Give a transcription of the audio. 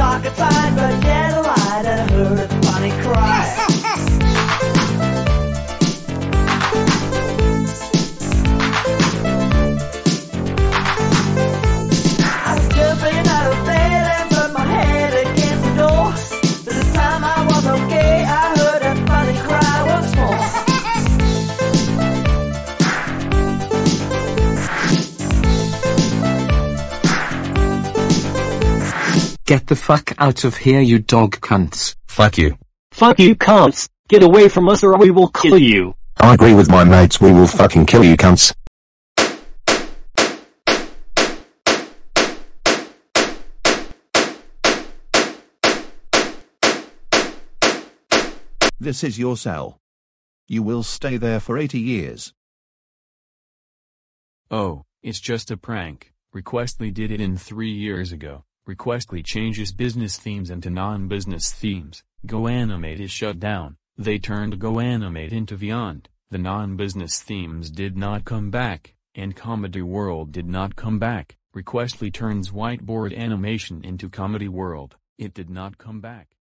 darker time, but get a light. I heard a funny cry. Get the fuck out of here you dog cunts. Fuck you. Fuck you cunts, get away from us or we will kill you. I agree with my mates we will fucking kill you cunts. This is your cell. You will stay there for 80 years. Oh, it's just a prank. Requestly did it in three years ago. Requestly changes business themes into non-business themes. GoAnimate is shut down. They turned GoAnimate into Vyond. The non-business themes did not come back, and Comedy World did not come back. Requestly turns whiteboard animation into Comedy World. It did not come back.